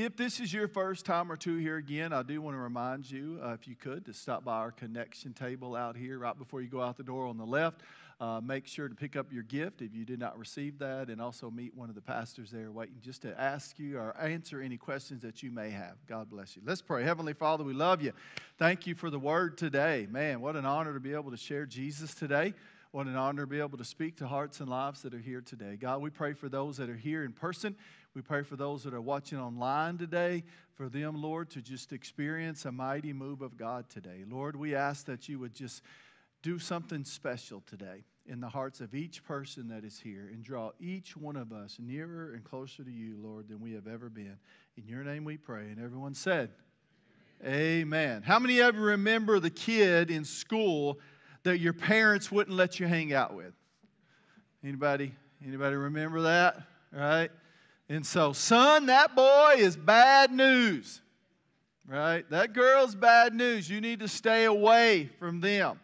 If this is your first time or two here again, I do want to remind you, uh, if you could, to stop by our connection table out here right before you go out the door on the left. Uh, make sure to pick up your gift if you did not receive that, and also meet one of the pastors there waiting just to ask you or answer any questions that you may have. God bless you. Let's pray. Heavenly Father, we love you. Thank you for the word today. Man, what an honor to be able to share Jesus today. What an honor to be able to speak to hearts and lives that are here today. God, we pray for those that are here in person. We pray for those that are watching online today, for them, Lord, to just experience a mighty move of God today. Lord, we ask that you would just do something special today in the hearts of each person that is here and draw each one of us nearer and closer to you, Lord, than we have ever been. In your name we pray. And everyone said, Amen. Amen. How many of you remember the kid in school that your parents wouldn't let you hang out with? Anybody? Anybody remember that? Right? And so, son, that boy is bad news. Right? That girl's bad news. You need to stay away from them.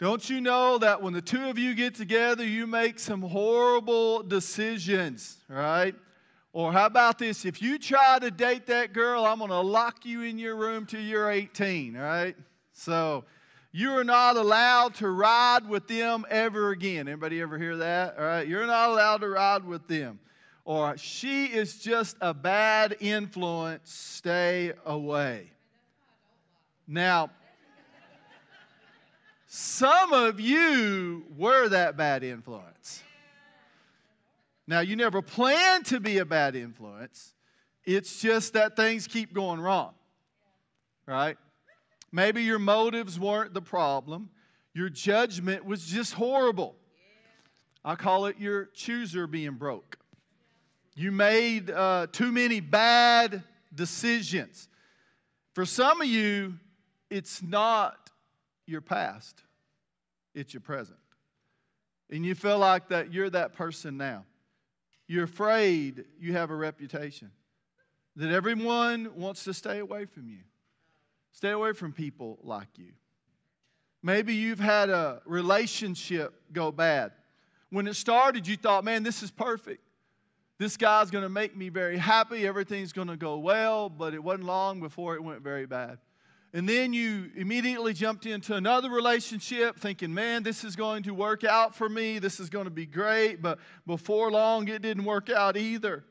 Don't you know that when the two of you get together, you make some horrible decisions, right? Or how about this? If you try to date that girl, I'm going to lock you in your room till you're 18, right? So you are not allowed to ride with them ever again. Anybody ever hear that? All right, you're not allowed to ride with them. Or she is just a bad influence. Stay away. Now, some of you were that bad influence. Now, you never planned to be a bad influence. It's just that things keep going wrong, right? Maybe your motives weren't the problem, your judgment was just horrible. I call it your chooser being broke. You made uh, too many bad decisions. For some of you, it's not your past, it's your present. And you feel like that you're that person now. You're afraid you have a reputation, that everyone wants to stay away from you. Stay away from people like you. Maybe you've had a relationship go bad. When it started, you thought, man, this is perfect. This guy's going to make me very happy. Everything's going to go well. But it wasn't long before it went very bad. And then you immediately jumped into another relationship thinking, man, this is going to work out for me. This is going to be great. But before long, it didn't work out either.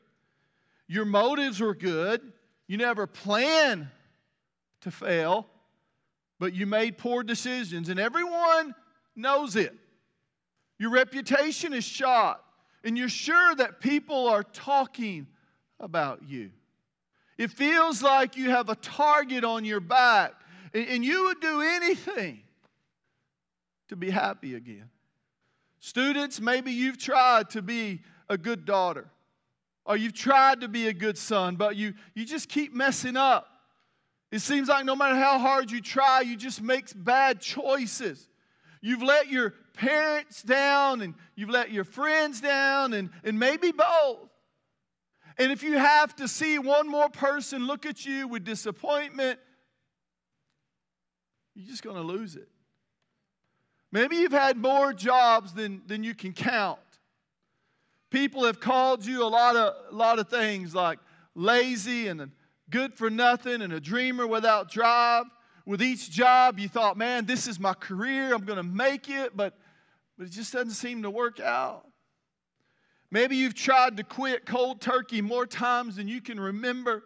Your motives were good. You never planned to fail, but you made poor decisions, and everyone knows it. Your reputation is shot, and you're sure that people are talking about you. It feels like you have a target on your back, and you would do anything to be happy again. Students, maybe you've tried to be a good daughter, or you've tried to be a good son, but you, you just keep messing up. It seems like no matter how hard you try, you just make bad choices. You've let your parents down, and you've let your friends down, and, and maybe both. And if you have to see one more person look at you with disappointment, you're just going to lose it. Maybe you've had more jobs than, than you can count. People have called you a lot of, a lot of things like lazy and good for nothing and a dreamer without drive. With each job, you thought, man, this is my career, I'm going to make it, but, but it just doesn't seem to work out. Maybe you've tried to quit cold turkey more times than you can remember.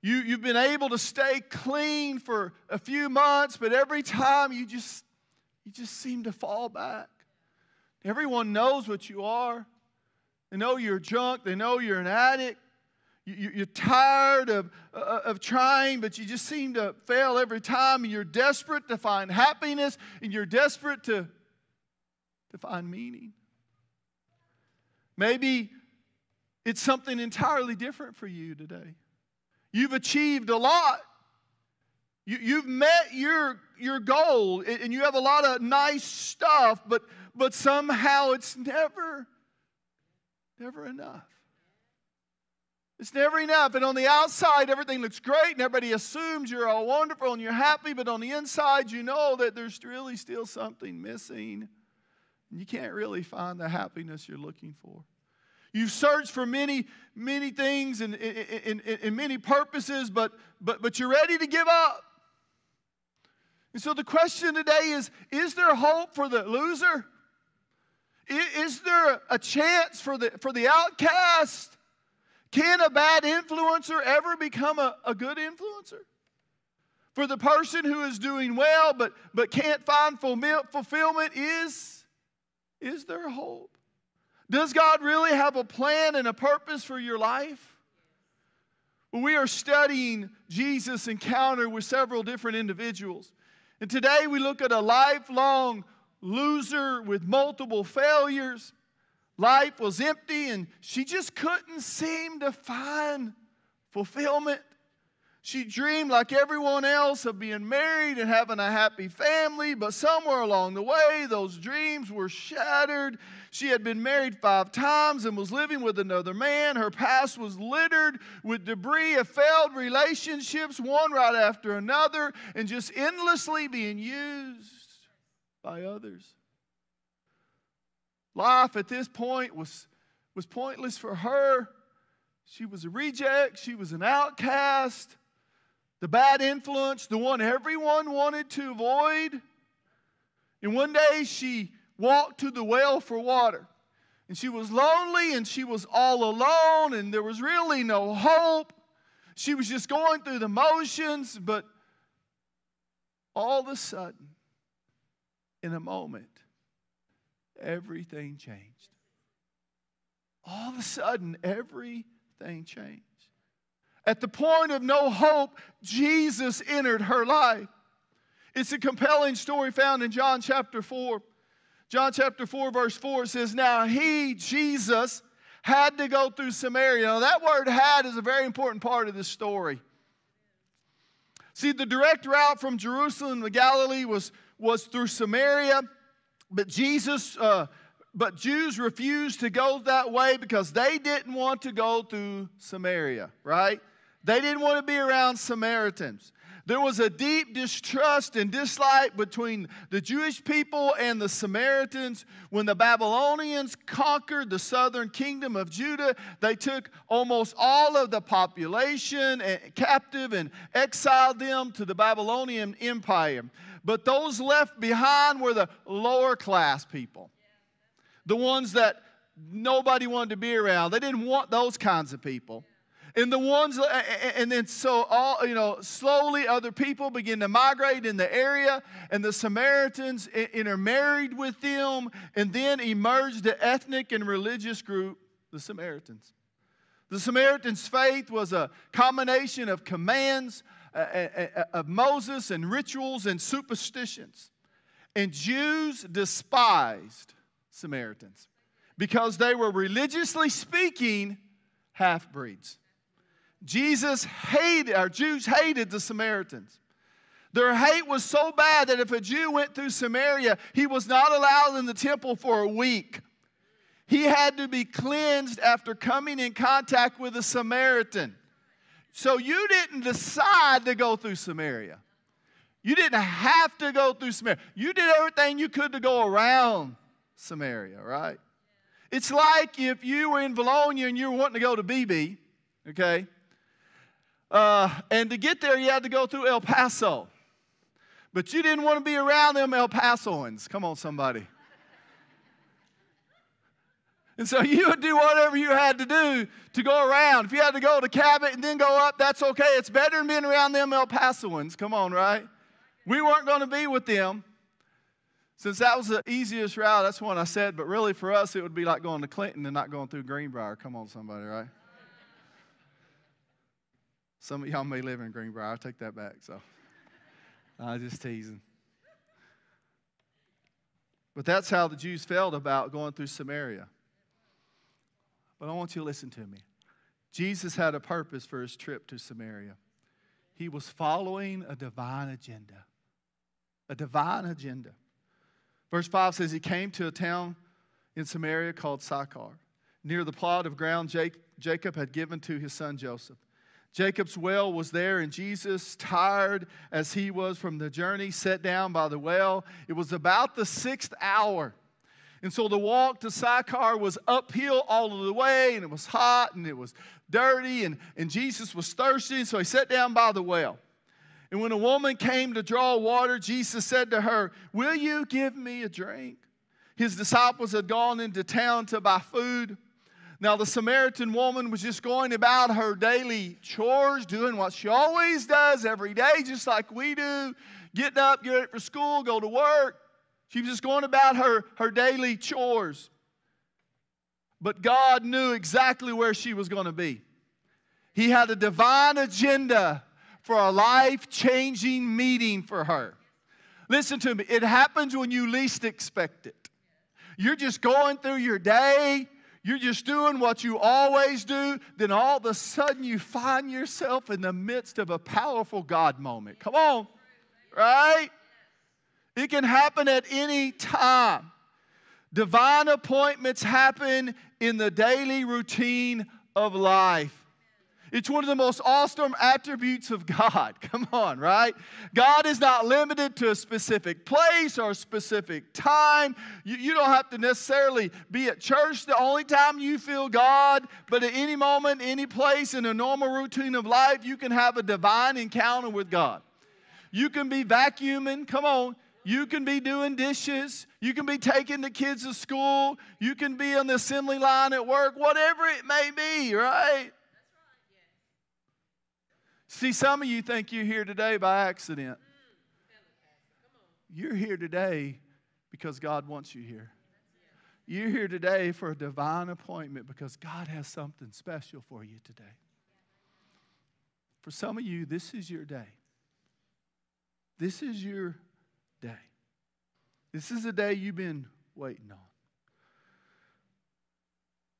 You, you've been able to stay clean for a few months, but every time you just, you just seem to fall back. Everyone knows what you are. They know you're drunk. They know you're an addict. You, are tired of, uh, of trying, but you just seem to fail every time. And you're desperate to find happiness, and you're desperate to, to find meaning. Maybe it's something entirely different for you today. You've achieved a lot. You, have met your, your goal and you have a lot of nice stuff, but, but somehow it's never, never enough. It's never enough. And on the outside, everything looks great and everybody assumes you're all wonderful and you're happy, but on the inside, you know that there's really still something missing. And you can't really find the happiness you're looking for. you've searched for many, many things and, and, and, and many purposes, but, but, but you're ready to give up. And so the question today is Is there hope for the loser? Is there a chance for the, for the outcast? Can a bad influencer ever become a, a good influencer? For the person who is doing well but, but can't find fulfillment, is, is there hope? Does God really have a plan and a purpose for your life? We are studying Jesus' encounter with several different individuals. And today we look at a lifelong loser with multiple failures. Life was empty and she just couldn't seem to find fulfillment. She dreamed, like everyone else, of being married and having a happy family, but somewhere along the way, those dreams were shattered. She had been married five times and was living with another man. Her past was littered with debris of failed relationships, one right after another, and just endlessly being used by others. Life at this point was, was pointless for her. She was a reject, she was an outcast, the bad influence, the one everyone wanted to avoid. And one day she walked to the well for water. And she was lonely and she was all alone, and there was really no hope. She was just going through the motions, but all of a sudden, in a moment, everything changed. All of a sudden, everything changed. At the point of no hope, Jesus entered her life. It's a compelling story found in John chapter 4. John chapter 4, verse 4 says, Now he, Jesus, had to go through Samaria. Now, that word had is a very important part of this story. See, the direct route from Jerusalem to Galilee was, was through Samaria, but Jesus, uh, but Jews refused to go that way because they didn't want to go through Samaria, right? They didn't want to be around Samaritans. There was a deep distrust and dislike between the Jewish people and the Samaritans. When the Babylonians conquered the southern kingdom of Judah, they took almost all of the population captive and exiled them to the Babylonian Empire. But those left behind were the lower class people, the ones that nobody wanted to be around. They didn't want those kinds of people. And the ones, and then so all, you know, slowly other people begin to migrate in the area, and the Samaritans intermarried with them, and then emerged the ethnic and religious group, the Samaritans. The Samaritans' faith was a combination of commands of Moses and rituals and superstitions. And Jews despised Samaritans because they were religiously speaking half breeds. Jesus hated, our Jews hated the Samaritans. Their hate was so bad that if a Jew went through Samaria, he was not allowed in the temple for a week. He had to be cleansed after coming in contact with a Samaritan. So you didn't decide to go through Samaria. You didn't have to go through Samaria. You did everything you could to go around Samaria, right? It's like if you were in Vilonia and you were wanting to go to Beebe, okay? Uh, and to get there, you had to go through El Paso. But you didn't want to be around them El Pasoans. Come on, somebody. And so you would do whatever you had to do to go around. If you had to go to Cabot and then go up, that's okay. It's better than being around them El Pasoans. Come on, right? We weren't going to be with them. Since that was the easiest route, that's what I said. But really, for us, it would be like going to Clinton and not going through Greenbrier. Come on, somebody, right? Some of y'all may live in Greenbrier. I'll take that back. So I'm just teasing. But that's how the Jews felt about going through Samaria. But I want you to listen to me. Jesus had a purpose for his trip to Samaria. He was following a divine agenda. A divine agenda. Verse 5 says he came to a town in Samaria called Sychar, near the plot of ground Jacob had given to his son Joseph. Jacob's well was there, and Jesus, tired as he was from the journey, sat down by the well. It was about the sixth hour. And so the walk to Sychar was uphill all of the way, and it was hot and it was dirty, and, and Jesus was thirsty, so he sat down by the well. And when a woman came to draw water, Jesus said to her, Will you give me a drink? His disciples had gone into town to buy food. Now, the Samaritan woman was just going about her daily chores, doing what she always does every day, just like we do getting up, get ready for school, go to work. She was just going about her, her daily chores. But God knew exactly where she was going to be. He had a divine agenda for a life changing meeting for her. Listen to me, it happens when you least expect it. You're just going through your day, you're just doing what you always do, then all of a sudden you find yourself in the midst of a powerful God moment. Come on, right? It can happen at any time. Divine appointments happen in the daily routine of life. It's one of the most awesome attributes of God. Come on, right? God is not limited to a specific place or a specific time. You, you, don't have to necessarily be at church the only time you feel God, but at any moment, any place in a normal routine of life, you can have a divine encounter with God. You can be vacuuming, come on. You can be doing dishes. You can be taking the kids to school. You can be on the assembly line at work, whatever it may be, right? See, some of you think you're here today by accident. You're here today because God wants you here. You're here today for a divine appointment because God has something special for you today. For some of you, this is your day. This is your day. This is the day you've been waiting on.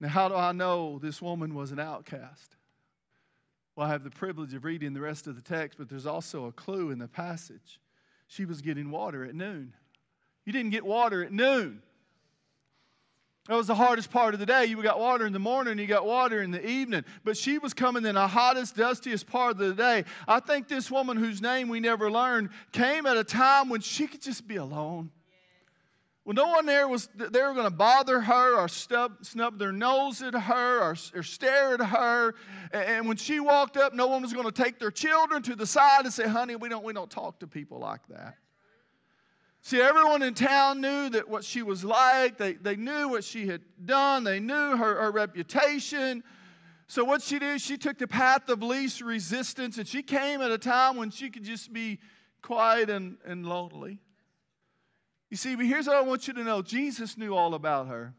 Now, how do I know this woman was an outcast? Well, I have the privilege of reading the rest of the text, but there's also a clue in the passage. She was getting water at noon. You didn't get water at noon. That was the hardest part of the day. You got water in the morning, you got water in the evening. But she was coming in the hottest, dustiest part of the day. I think this woman, whose name we never learned, came at a time when she could just be alone. Well, no one there was, they were going to bother her or stub, snub their nose at her or, or stare at her. And when she walked up, no one was going to take their children to the side and say, honey, we don't, we don't talk to people like that. See, everyone in town knew that what she was like. They, they knew what she had done. They knew her, her reputation. So what she did, she took the path of least resistance, and she came at a time when she could just be quiet and, and lonely. You see, but here's what I want you to know Jesus knew all about her.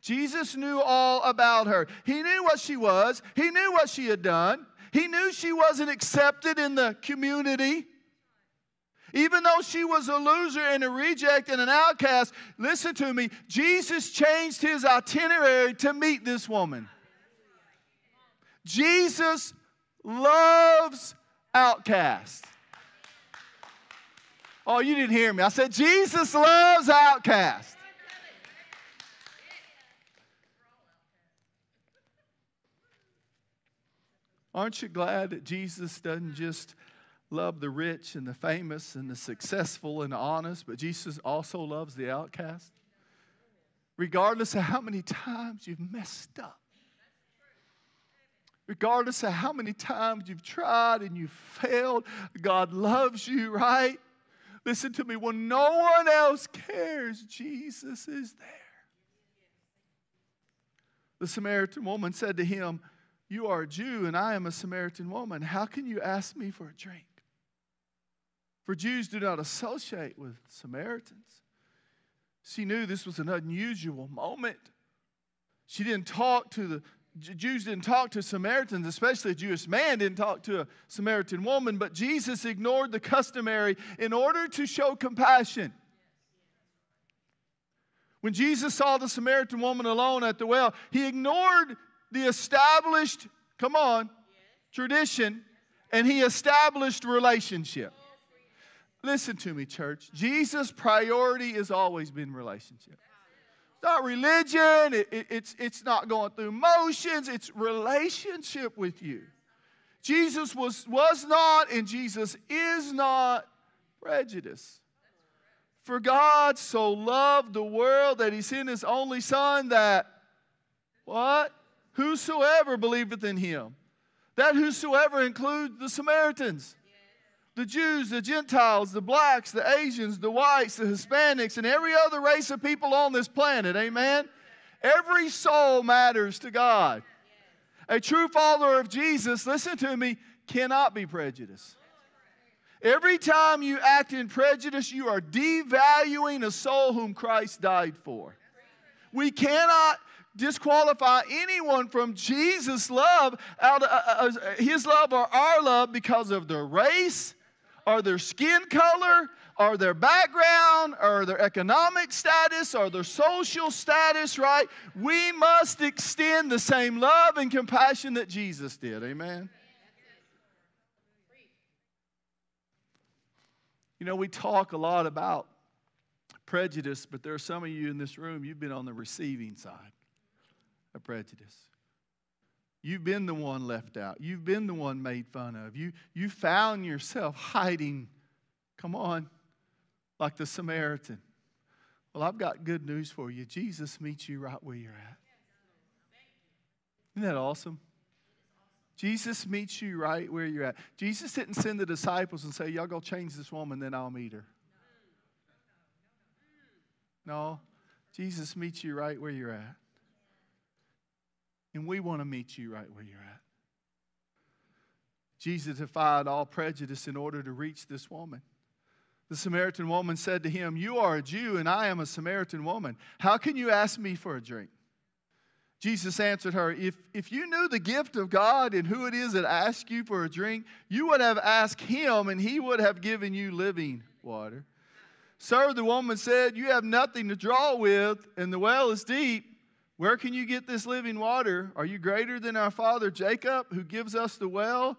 Jesus knew all about her. He knew what she was, he knew what she had done, he knew she wasn't accepted in the community. Even though she was a loser and a reject and an outcast, listen to me, Jesus changed his itinerary to meet this woman. Jesus loves outcasts. Oh, you didn't hear me. I said, Jesus loves outcasts. Aren't you glad that Jesus doesn't just love the rich and the famous and the successful and the honest, but Jesus also loves the outcast? Regardless of how many times you've messed up, regardless of how many times you've tried and you've failed, God loves you, right? Listen to me. When no one else cares, Jesus is there. The Samaritan woman said to him, You are a Jew, and I am a Samaritan woman. How can you ask me for a drink? For Jews do not associate with Samaritans. She knew this was an unusual moment. She didn't talk to the Jews didn't talk to Samaritans, especially a Jewish man didn't talk to a Samaritan woman, but Jesus ignored the customary in order to show compassion. When Jesus saw the Samaritan woman alone at the well, he ignored the established, come on, tradition, and he established relationship. Listen to me, church. Jesus' priority has always been relationship It's not religion, it, it, it's, it's not going through motions, it's relationship with you. Jesus was, was not and Jesus is not prejudice. For God so loved the world that he sent his only Son that, what? Whosoever believeth in him. That whosoever includes the Samaritans, the Jews, the Gentiles, the blacks, the Asians, the whites, the Hispanics, and every other race of people on this planet. Amen? Every soul matters to God. A true follower of Jesus, listen to me, cannot be prejudiced. Every time you act in prejudice, you are devaluing a soul whom Christ died for. We cannot disqualify anyone from Jesus' love out of uh, uh, uh, his love or our love because of their race or their skin color or their background or their economic status or their social status, right? We must extend the same love and compassion that Jesus did. Amen. You know, we talk a lot about prejudice, but there are some of you in this room, you've been on the receiving side of prejudice. You've been the one left out. You've been the one made fun of. You, you found yourself hiding, come on, like the Samaritan. Well, I've got good news for you. Jesus meets you right where you're at. Isn't that awesome? Jesus meets you right where you're at. Jesus didn't send the disciples and say, Y'all go change this woman, then I'll meet her. No, Jesus meets you right where you're at. And we want to meet you right where you're at. Jesus defied all prejudice in order to reach this woman. The Samaritan woman said to him, You are a Jew, and I am a Samaritan woman. How can you ask me for a drink? Jesus answered her, if, if you knew the gift of God and who it is that asks you for a drink, you would have asked him, and he would have given you living water. Sir, the woman said, You have nothing to draw with, and the well is deep. Where can you get this living water? Are you greater than our father Jacob, who gives us the well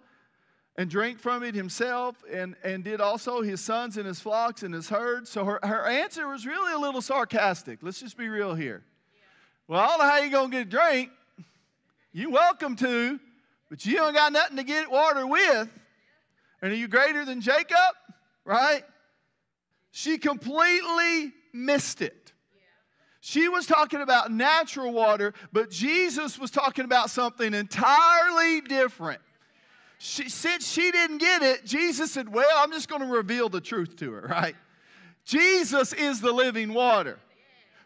and drank from it himself, and, and did also his sons and his flocks and his herds? So her, her answer was really a little sarcastic. Let's just be real here. Well, I don't know how you're going to get a drink. You're welcome to, but you don't got nothing to get water with. And are you greater than Jacob? Right? She completely missed it. She was talking about natural water, but Jesus was talking about something entirely different. She, since she didn't get it, Jesus said, Well, I'm just going to reveal the truth to her, right? Jesus is the living water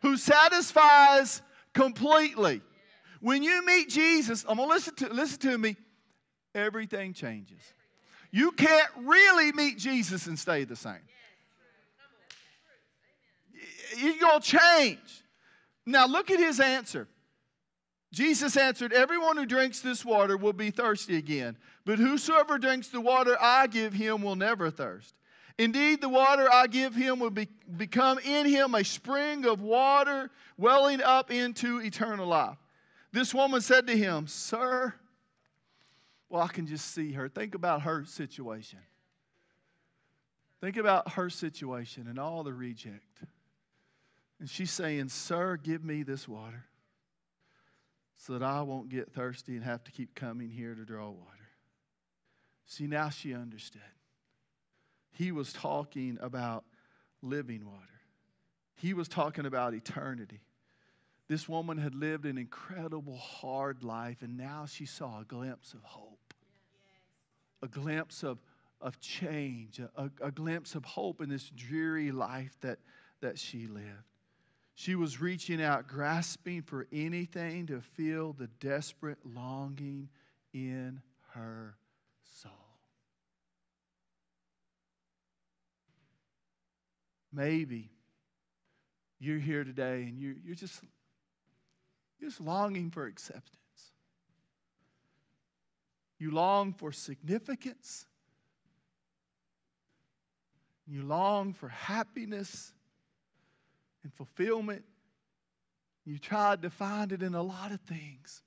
who satisfies completely. When you meet Jesus, I'm gonna listen to listen to me, everything changes. You can't really meet Jesus and stay the same. You're gonna change. Now look at his answer. Jesus answered, Everyone who drinks this water will be thirsty again, but whosoever drinks the water I give him will never thirst. Indeed, the water I give him will be, become in him a spring of water welling up into eternal life. This woman said to him, Sir, well, I can just see her. Think about her situation. Think about her situation and all the reject. And she's saying, Sir, give me this water so that I won't get thirsty and have to keep coming here to draw water. See, now she understood. He was talking about living water, he was talking about eternity. This woman had lived an incredible hard life, and now she saw a glimpse of hope, a glimpse of, of change, a, a glimpse of hope in this dreary life that, that she lived. She was reaching out, grasping for anything to feel the desperate longing in her soul. Maybe you're here today and you're, you're just you're just longing for acceptance. You long for significance. You long for happiness and fulfillment. You tried to find it in a lot of things.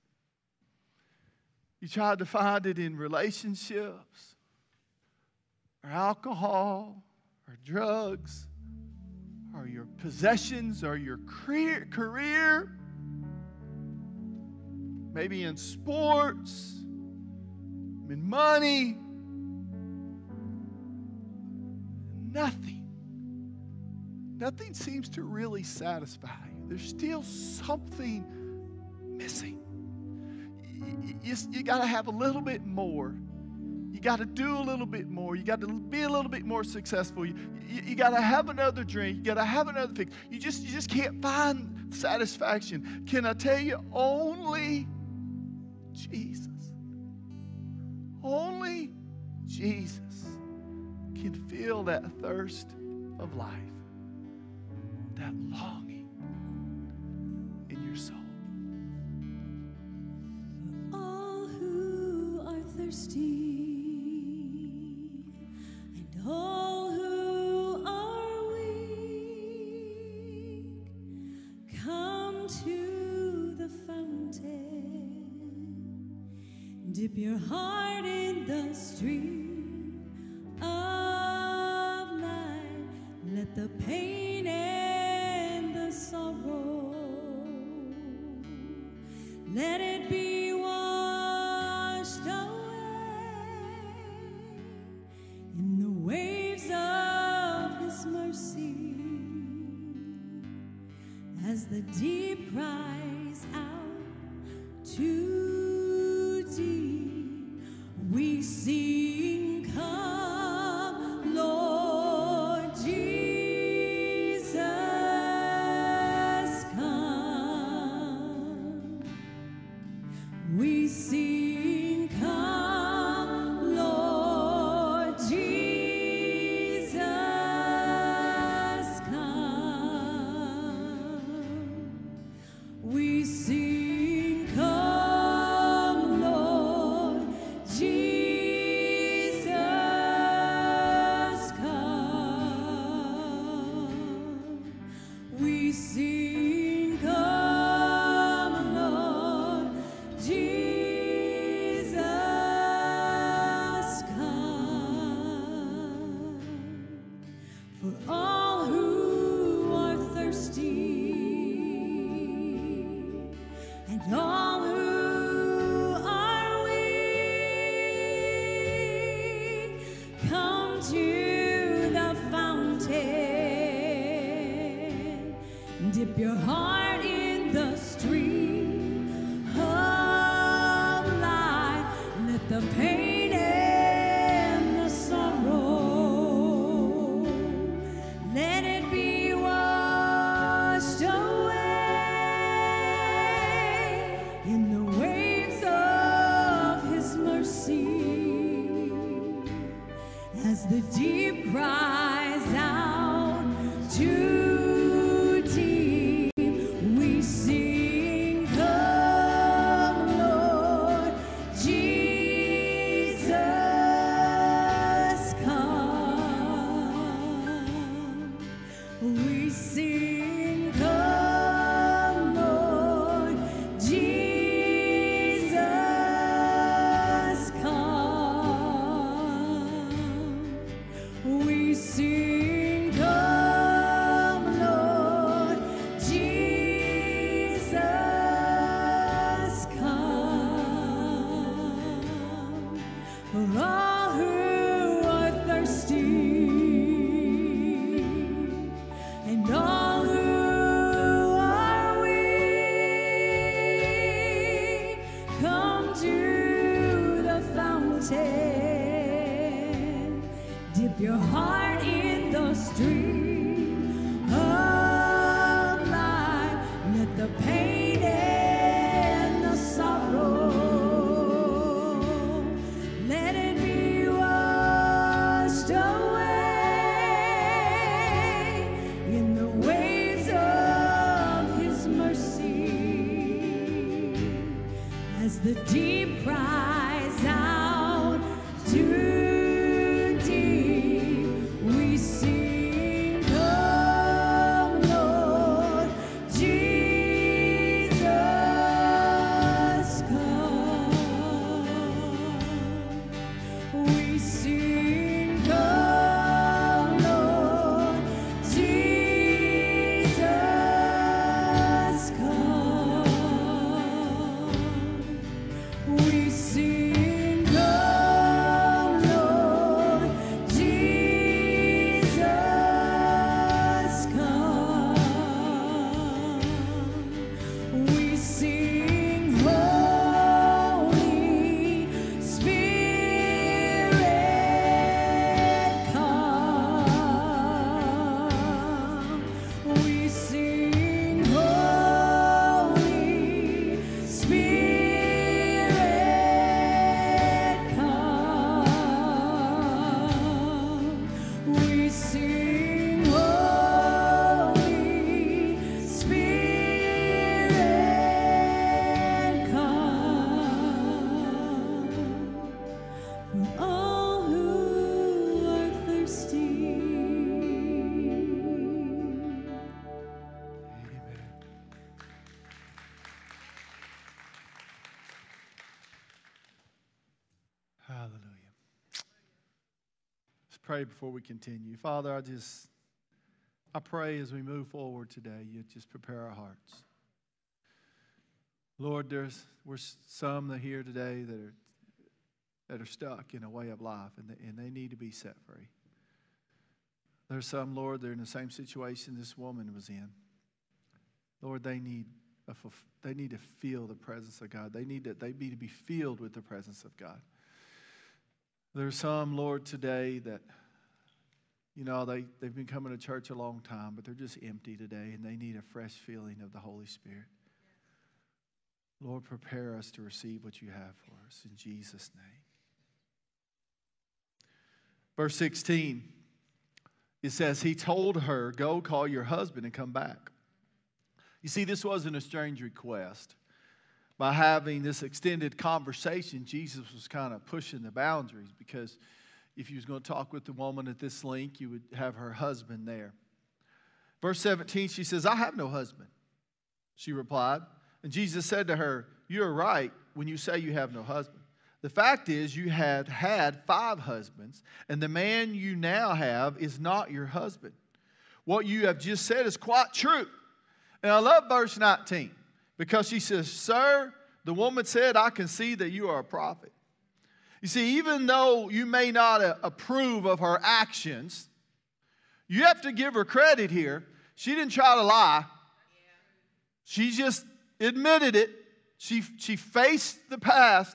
You tried to find it in relationships, or alcohol, or drugs, or your possessions, or your career, career maybe in sports, in money. Nothing, nothing seems to really satisfy you. There's still something missing. You, you, you got to have a little bit more. You got to do a little bit more. You got to be a little bit more successful. You, you, you got to have another drink. You got to have another fix. You just, you just can't find satisfaction. Can I tell you, only Jesus, only Jesus can fill that thirst of life, that longing in your soul. all who are thirsty as the deep cries out to deep. We sing, pain Dip your heart in the stream of life. Let the pain see pray before we continue. Father, I just, I pray as we move forward today, you just prepare our hearts. Lord, there's we're some that here today that are that are stuck in a way of life and they, and they need to be set free. There's some, Lord, they're in the same situation this woman was in. Lord, they need a, they need to feel the presence of God. They need to they need to be filled with the presence of God. There's some, Lord, today that you know they, they've been coming to church a long time, but they're just empty today and they need a fresh feeling of the Holy Spirit. Lord, prepare us to receive what you have for us in Jesus' name. Verse 16, it says, He told her, Go call your husband and come back. You see, this wasn't a strange request. By having this extended conversation, Jesus was kind of pushing the boundaries because if he was going to talk with the woman at this link, you would have her husband there. Verse 17, she says, I have no husband. She replied. And Jesus said to her, You're right when you say you have no husband. The fact is, you had had five husbands, and the man you now have is not your husband. What you have just said is quite true. And I love verse 19 because she says, Sir, the woman said, I can see that you are a prophet. You see, even though you may not uh, approve of her actions, you have to give her credit here. She didn't try to lie, she just admitted it. She, she faced the past.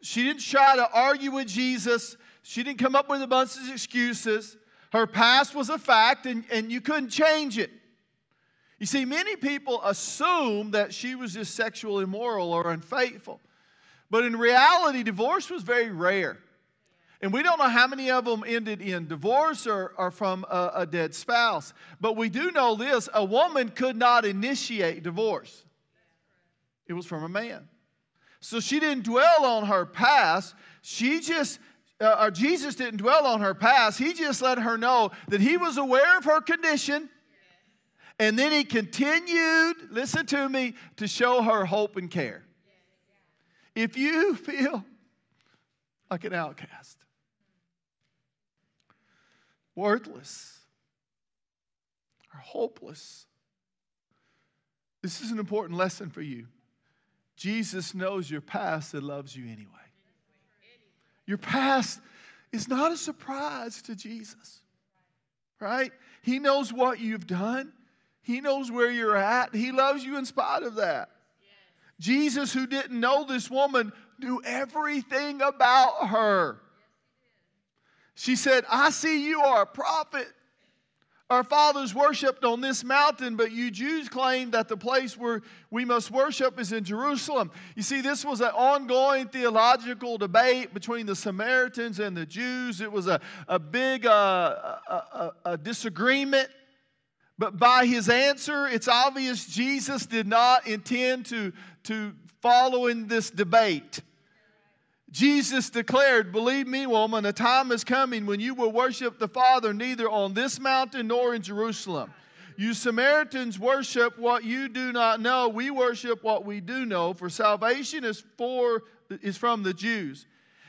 She didn't try to argue with Jesus. She didn't come up with a bunch of excuses. Her past was a fact, and, and you couldn't change it. You see, many people assume that she was just sexually immoral or unfaithful. But in reality, divorce was very rare. And we don't know how many of them ended in divorce or, or from a, a dead spouse. But we do know this a woman could not initiate divorce, it was from a man. So she didn't dwell on her past. She just, uh, or Jesus didn't dwell on her past. He just let her know that he was aware of her condition. And then he continued, listen to me, to show her hope and care. If you feel like an outcast, worthless, or hopeless, this is an important lesson for you. Jesus knows your past and loves you anyway. Your past is not a surprise to Jesus, right? He knows what you've done, He knows where you're at. He loves you in spite of that. Jesus, who didn't know this woman, knew everything about her. She said, I see you are a prophet. Our fathers worshiped on this mountain, but you Jews claim that the place where we must worship is in Jerusalem. You see, this was an ongoing theological debate between the Samaritans and the Jews. It was a, a big uh, a, a, a disagreement. But by his answer, it's obvious Jesus did not intend to, to follow in this debate. Jesus declared, Believe me, woman, a time is coming when you will worship the Father neither on this mountain nor in Jerusalem. You Samaritans worship what you do not know. We worship what we do know, for salvation is, for, is from the Jews.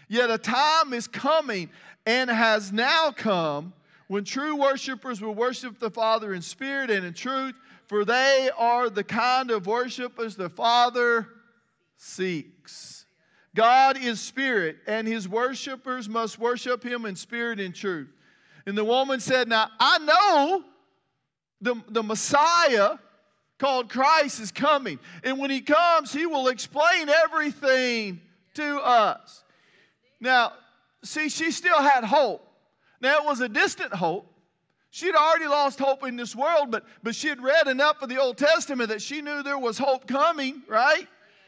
Yet a time is coming and has now come when true worshipers will worship the Father in spirit and in truth, for they are the kind of worshipers the Father seeks. God is spirit, and his worshipers must worship him in spirit and truth. And the woman said, Now I know the, the Messiah called Christ is coming. And when he comes, he will explain everything to us. Now, see, she still had hope. Now, it was a distant hope. She had already lost hope in this world, but, but she had read enough of the Old Testament that she knew there was hope coming, right?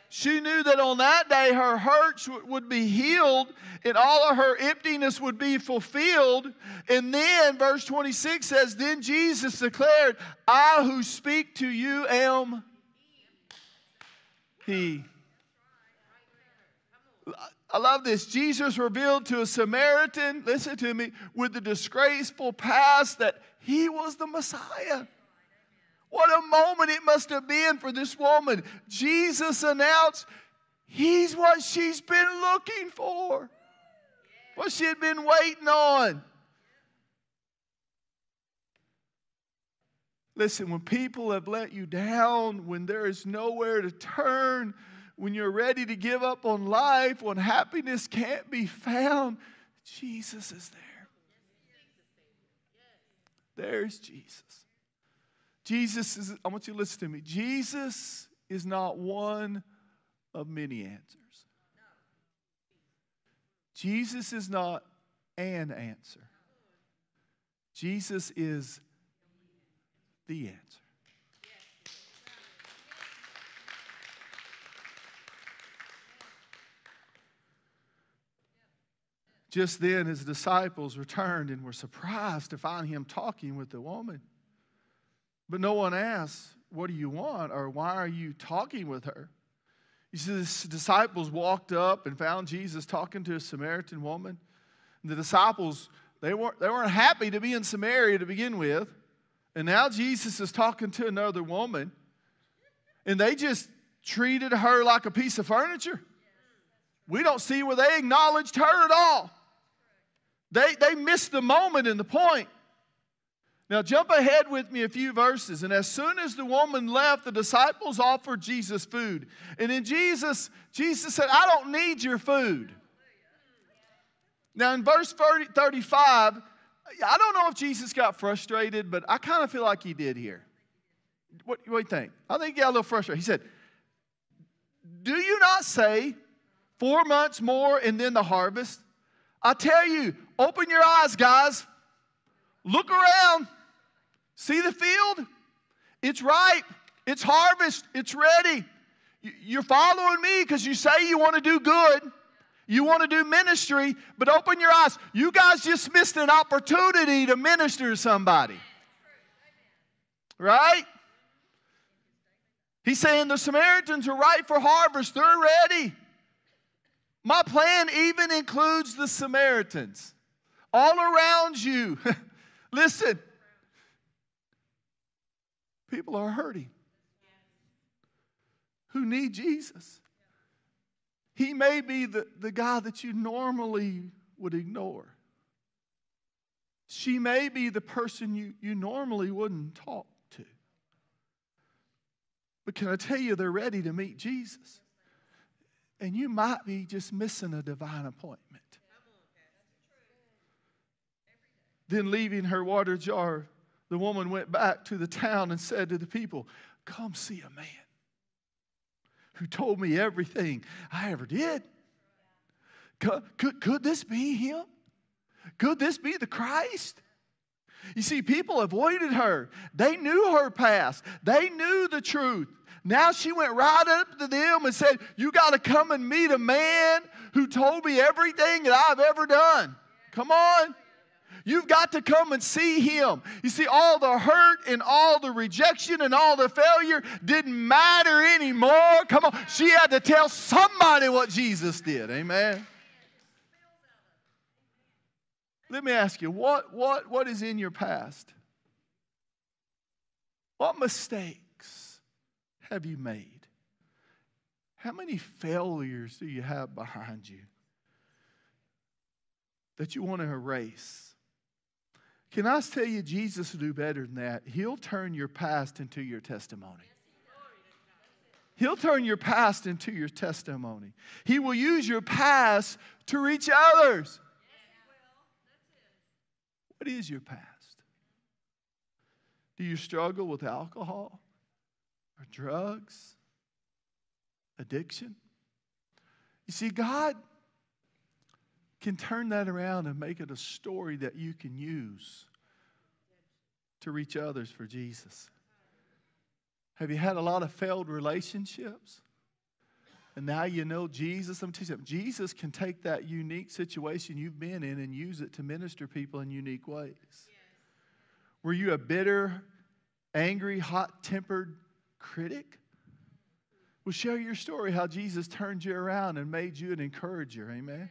She knew that on that day her hurts would be healed and all of her emptiness would be fulfilled. And then, verse 26 says, Then Jesus declared, I who speak to you am He. I love this. Jesus revealed to a Samaritan, listen to me, with the disgraceful past that he was the Messiah. What a moment it must have been for this woman. Jesus announced, He's what she's been looking for. what she had been waiting on. Listen, when people have let you down, when there is nowhere to turn, when you're ready to give up on life, when happiness can't be found, Jesus is there. There's Jesus. Jesus is, I want you to listen to me. Jesus is not one of many answers. Jesus is not an answer. Jesus is the answer. Just then, his disciples returned and were surprised to find him talking with the woman. But no one asked, What do you want? or Why are you talking with her? You see, the disciples walked up and found Jesus talking to a Samaritan woman. And the disciples, they weren't, they weren't happy to be in Samaria to begin with. And now Jesus is talking to another woman. And they just treated her like a piece of furniture. We don't see where they acknowledged her at all. They, they missed the moment and the point. Now, jump ahead with me a few verses. And as soon as the woman left, the disciples offered Jesus food. And then Jesus, Jesus said, I don't need your food. Now, in verse 30, 35, I don't know if Jesus got frustrated, but I kind of feel like he did here. What, what do you think? I think he got a little frustrated. He said, Do you not say four months more and then the harvest? I tell you, open your eyes, guys. Look around. See the field? It's ripe, it's harvest, it's ready. You're following me because you say you want to do good, you want to do ministry, but open your eyes. You guys just missed an opportunity to minister to somebody. Right? He's saying the Samaritans are ripe for harvest, they're ready. My plan even includes the Samaritans all around you. Listen, people are hurting who need Jesus. He may be the, the guy that you normally would ignore. She may be the person you, you normally wouldn't talk to. But can I tell you, they're ready to meet Jesus. And you might be just missing a divine appointment. Then, leaving her water jar, the woman went back to the town and said to the people, Come see a man who told me everything I ever did. Could, could, could this be him? Could this be the Christ? You see, people avoided her. They knew her past, they knew the truth. Now she went right up to them and said, You got to come and meet a man who told me everything that I've ever done. Come on. You've got to come and see him. You see, all the hurt and all the rejection and all the failure didn't matter anymore. Come on. She had to tell somebody what Jesus did. Amen. Let me ask you, what, what, what is in your past? What mistake? Have you made? How many failures do you have behind you that you want to erase? Can I tell you, Jesus will do better than that? He'll turn your past into your testimony. He'll turn your past into your testimony. He will use your past to reach others. What is your past? Do you struggle with alcohol? Or drugs, addiction. You see, God can turn that around and make it a story that you can use to reach others for Jesus. Have you had a lot of failed relationships? And now you know Jesus. Me tell you. Jesus can take that unique situation you've been in and use it to minister people in unique ways. Yes. Were you a bitter, angry, hot tempered critic? Well, share your story how Jesus turned you around and made you an encourager. Amen.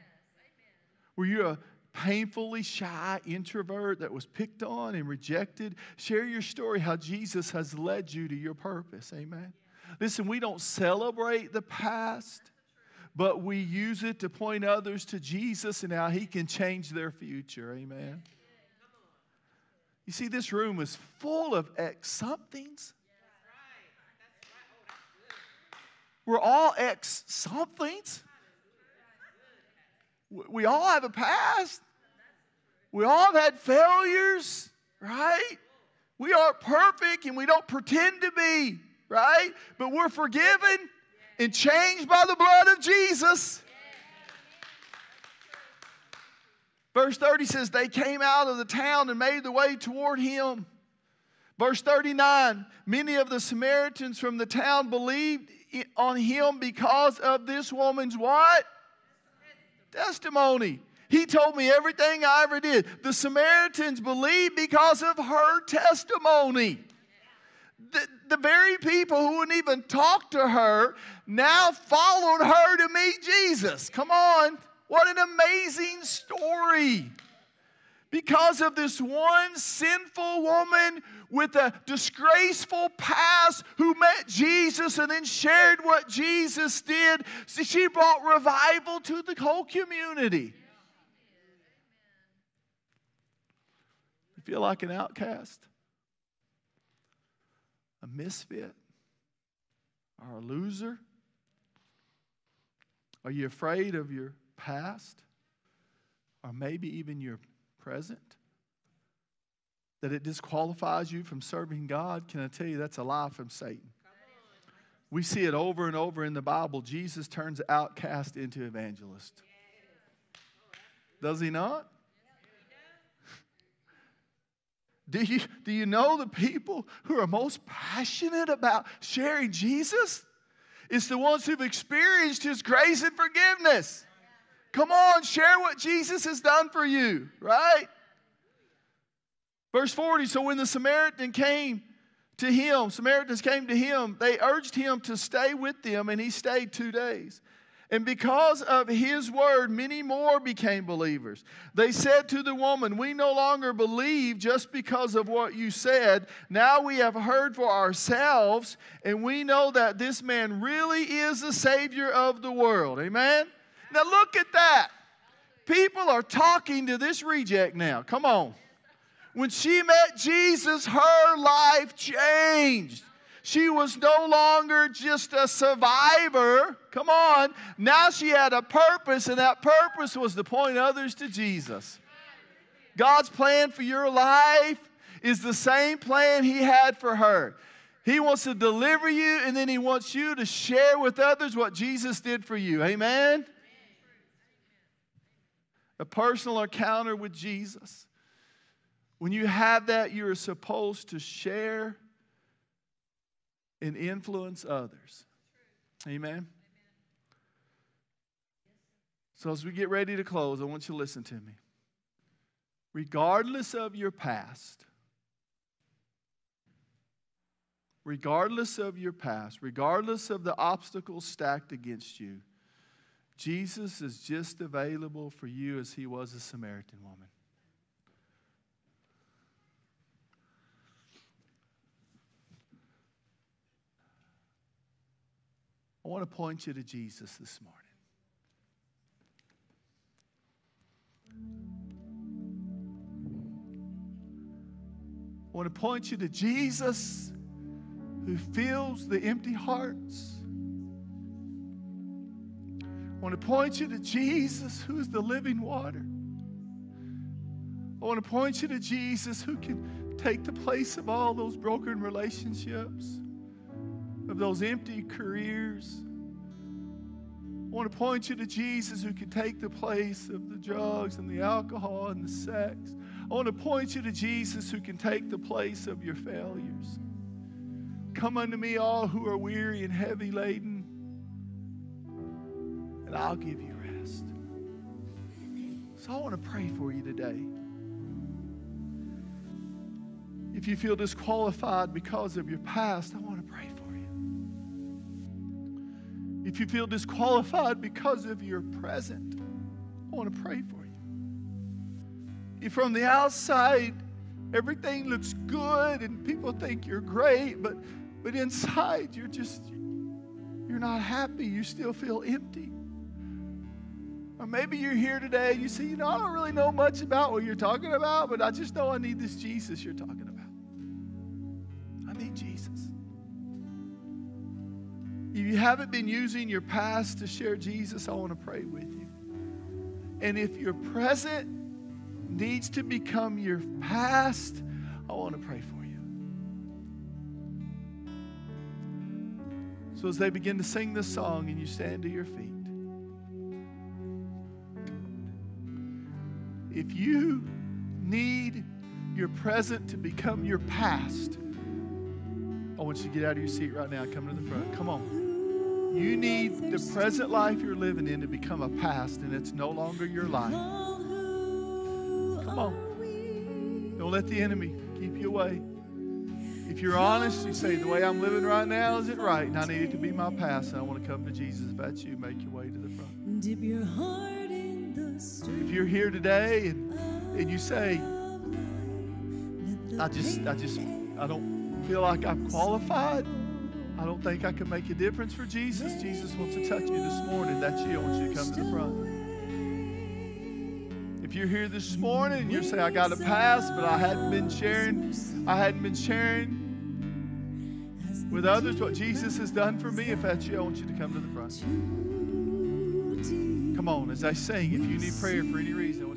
Were you a painfully shy introvert that was picked on and rejected? Share your story how Jesus has led you to your purpose. Amen. Listen, we don't celebrate the past, but we use it to point others to Jesus and how He can change their future. Amen. You see, this room is full of ex somethings. We're all ex somethings. We all have a past. We all have had failures, right? We aren't perfect and we don't pretend to be, right? But we're forgiven and changed by the blood of Jesus. Verse 30 says, They came out of the town and made the way toward him. Verse 39 Many of the Samaritans from the town believed on him because of this woman's what? Testimony. He told me everything I ever did. The Samaritans believed because of her testimony. The, the very people who wouldn't even talk to her now followed her to meet Jesus. Come on. What an amazing story because of this one sinful woman with a disgraceful past who met Jesus and then shared what Jesus did. See, she brought revival to the whole community. You feel like an outcast, a misfit, or a loser? Are you afraid of your past? Or maybe even your present? That it disqualifies you from serving God? Can I tell you that's a lie from Satan? We see it over and over in the Bible. Jesus turns outcast into evangelist. Does he not? Do you, do you know the people who are most passionate about sharing Jesus? It's the ones who've experienced his grace and forgiveness. Come on, share what Jesus has done for you, right? Verse 40 So when the Samaritan came to him, Samaritans came to him, they urged him to stay with them, and he stayed two days. And because of his word, many more became believers. They said to the woman, We no longer believe just because of what you said. Now we have heard for ourselves, and we know that this man really is the Savior of the world. Amen? Now look at that. People are talking to this reject now. Come on. When she met Jesus, her life changed. She was no longer just a survivor. Come on. Now she had a purpose, and that purpose was to point others to Jesus. God's plan for your life is the same plan He had for her. He wants to deliver you, and then He wants you to share with others what Jesus did for you. Amen? a personal encounter with Jesus. When you have that, you're supposed to share and influence others. Amen. So, as we get ready to close, I want you to listen to me. Regardless of your past, regardless of your past, regardless of the obstacles stacked against you, Jesus is just available for you as he was a Samaritan woman. I want to point you to Jesus this morning. I want to point you to Jesus who fills the empty hearts I want to point you to Jesus, who is the living water. I want to point you to Jesus, who can take the place of all those broken relationships, of those empty careers. I want to point you to Jesus, who can take the place of the drugs and the alcohol and the sex. I want to point you to Jesus, who can take the place of your failures. Come unto me, all who are weary and heavy laden and I'll give you rest. So I want to pray for you today. If you feel disqualified because of your past, I want If you feel disqualified because of your present, I want to pray for you. If from the outside everything looks good and people think you're great, but but inside you're just you're not happy, you still feel empty. Or maybe you're here today and you say, you know, I don't really know much about what you're talking about, but I just know I need this Jesus you're talking about. I need Jesus. If you haven't been using your past to share Jesus, I want to pray with you. And if your present needs to become your past, I want to pray for you. So as they begin to sing this song and you stand to your feet, if you need your present to become your past, I want you to get out of your seat right now and come to the front. Come on. You need the present life you're living in to become a past, and it's no longer your life. Come on. Don't let the enemy keep you away. If you're honest, you say, The way I'm living right now, is it right? And I need it to be my past, and I want to come to Jesus. If that's you, make your way to the front. Dip your heart in the. If you're here today and, and you say, I just, I just, I don't feel like I'm qualified. I don't think I can make a difference for Jesus. Jesus wants to touch you this morning. That's you. I want you to come to the front. If you're here this morning and you say, I got a pass, but I hadn't been sharing, I hadn't been sharing with others what Jesus has done for me, if that's you, I want you to come to the front. Come on, as I sing, if you need prayer for any reason,